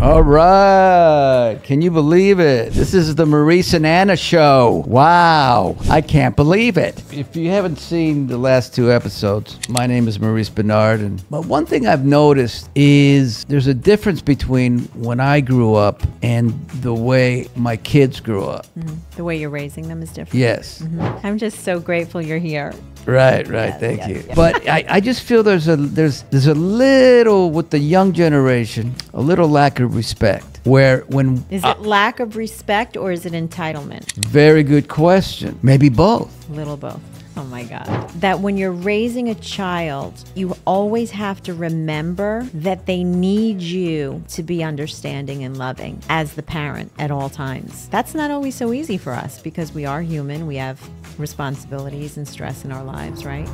All right. Can you believe it? This is the Maurice and Anna show. Wow. I can't believe it. If you haven't seen the last two episodes, my name is Maurice Benard. And, but one thing I've noticed is there's a difference between when I grew up and the way my kids grew up. Mm-hmm. The way you're raising them is different. Yes. Mm-hmm. I'm just so grateful you're here. Right, right. Yes, Thank yes, you. yes. But I, I just feel there's a there's there's a little with the young generation, a little lack of respect. Where when Is it lack of respect or is it entitlement? very good question. Maybe both. Little both. Oh my God. That when you're raising a child, you always have to remember that they need you to be understanding and loving as the parent at all times. That's not always so easy for us because we are human. We have responsibilities and stress in our lives, right?